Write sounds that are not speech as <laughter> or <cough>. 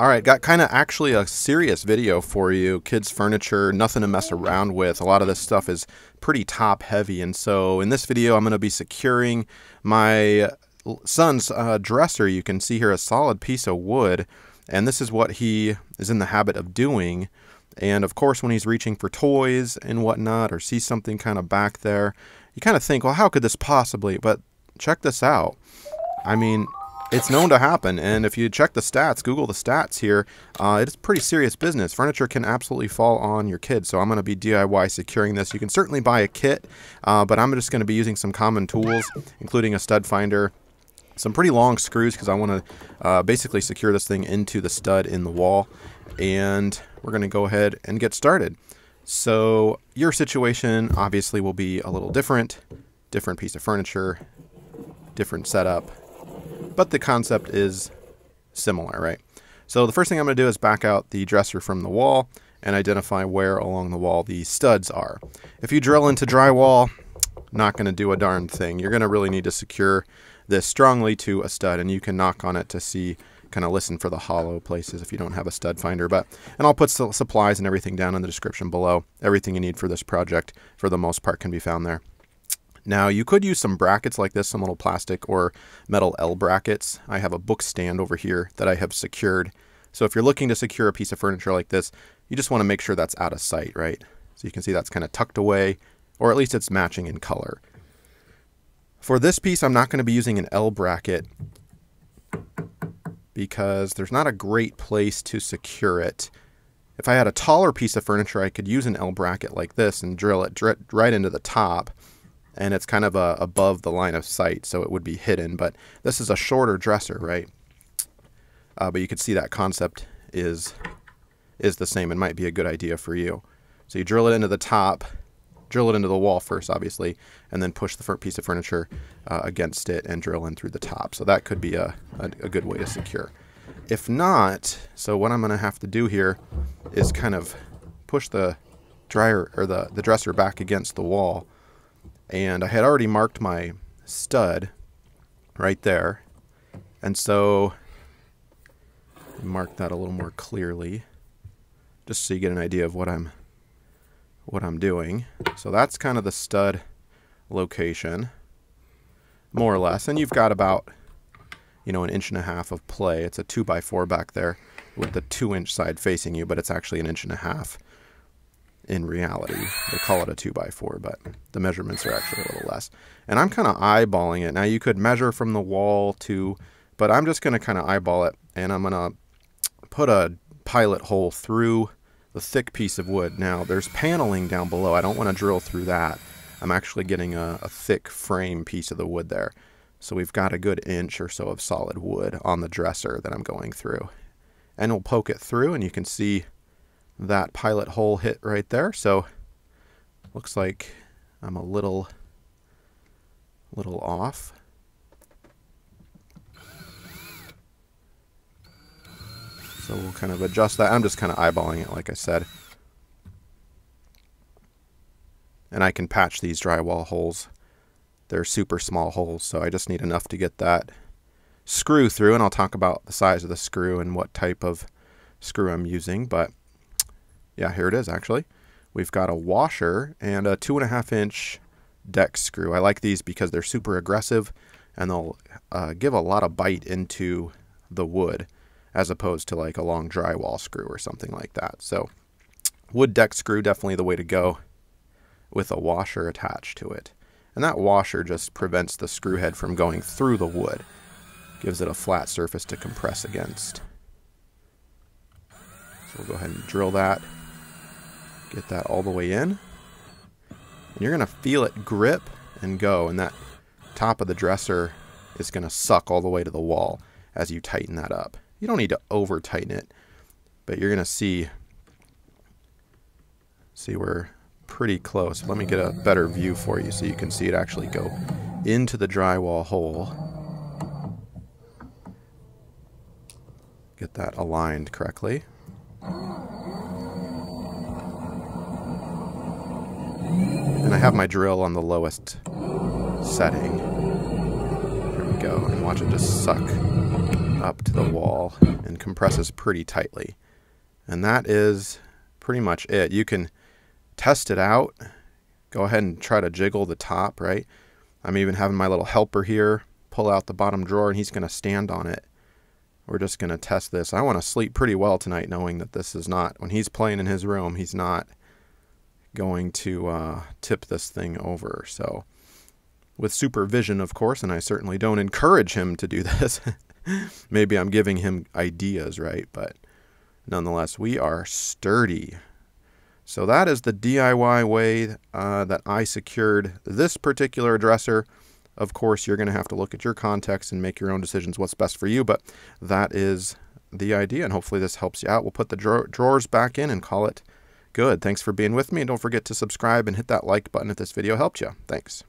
All right, got kind of actually a serious video for you. Kids furniture, nothing to mess around with. A lot of this stuff is pretty top heavy. And so in this video, I'm going to be securing my son's uh, dresser. You can see here a solid piece of wood. And this is what he is in the habit of doing. And of course, when he's reaching for toys and whatnot, or sees something kind of back there, you kind of think, well, how could this possibly? But check this out. I mean, it's known to happen. And if you check the stats, Google the stats here, uh, it's pretty serious business. Furniture can absolutely fall on your kids. So I'm going to be DIY securing this. You can certainly buy a kit, uh, but I'm just going to be using some common tools, including a stud finder, some pretty long screws because I want to uh, basically secure this thing into the stud in the wall. And we're going to go ahead and get started. So your situation obviously will be a little different, different piece of furniture, different setup, but the concept is similar, right? So the first thing I'm going to do is back out the dresser from the wall and identify where along the wall the studs are. If you drill into drywall, not going to do a darn thing. You're going to really need to secure this strongly to a stud and you can knock on it to see kind of listen for the hollow places if you don't have a stud finder. But and I'll put supplies and everything down in the description below. Everything you need for this project, for the most part, can be found there. Now you could use some brackets like this, some little plastic or metal L brackets. I have a book stand over here that I have secured. So if you're looking to secure a piece of furniture like this, you just want to make sure that's out of sight, right? So you can see that's kind of tucked away, or at least it's matching in color. For this piece, I'm not going to be using an L bracket because there's not a great place to secure it. If I had a taller piece of furniture, I could use an L bracket like this and drill it right into the top. And it's kind of a, above the line of sight, so it would be hidden. But this is a shorter dresser, right? Uh, but you can see that concept is is the same and might be a good idea for you. So you drill it into the top, drill it into the wall first, obviously, and then push the piece of furniture uh, against it and drill in through the top. So that could be a, a, a good way to secure. If not, so what I'm going to have to do here is kind of push the dryer or the, the dresser back against the wall. And I had already marked my stud right there. And so mark that a little more clearly just so you get an idea of what I'm what I'm doing. So that's kind of the stud location, more or less. And you've got about, you know, an inch and a half of play. It's a two by four back there with the two inch side facing you, but it's actually an inch and a half in reality. They call it a two by four, but the measurements are actually a little less. And I'm kind of eyeballing it. Now you could measure from the wall to, but I'm just going to kind of eyeball it and I'm going to put a pilot hole through the thick piece of wood. Now there's paneling down below. I don't want to drill through that. I'm actually getting a, a, thick frame piece of the wood there. So we've got a good inch or so of solid wood on the dresser that I'm going through. And we'll poke it through and you can see that pilot hole hit right there. So looks like I'm a little, little off. So we'll kind of adjust that. I'm just kind of eyeballing it, like I said. And I can patch these drywall holes. They're super small holes, so I just need enough to get that screw through. And I'll talk about the size of the screw and what type of screw I'm using. But yeah, here it is actually. We've got a washer and a two and a half inch deck screw. I like these because they're super aggressive and they'll uh, give a lot of bite into the wood as opposed to like a long drywall screw or something like that. So wood deck screw definitely the way to go with a washer attached to it. And that washer just prevents the screw head from going through the wood. Gives it a flat surface to compress against. So we'll go ahead and drill that. Get that all the way in. And you're going to feel it grip and go. And that top of the dresser is going to suck all the way to the wall as you tighten that up. You don't need to over tighten it, but you're going to see, see we're pretty close. Let me get a better view for you so you can see it actually go into the drywall hole. Get that aligned correctly. And I have my drill on the lowest setting. There we go. And watch it just suck up to the wall and compresses pretty tightly. And that is pretty much it. You can test it out. Go ahead and try to jiggle the top, right? I'm even having my little helper here pull out the bottom drawer and he's going to stand on it. We're just going to test this. I want to sleep pretty well tonight knowing that this is not, when he's playing in his room, he's not going to uh, tip this thing over. So, with supervision, of course, and I certainly don't encourage him to do <laughs> this. Maybe I'm giving him ideas, right? But nonetheless, we are sturdy. So that is the DIY way uh, that I secured this particular dresser. Of course, you're going to have to look at your context and make your own decisions what's best for you, but that is the idea, and hopefully this helps you out. We'll put the drawer, drawers back in and call it good. Thanks for being with me, and don't forget to subscribe and hit that like button if this video helped you. Thanks.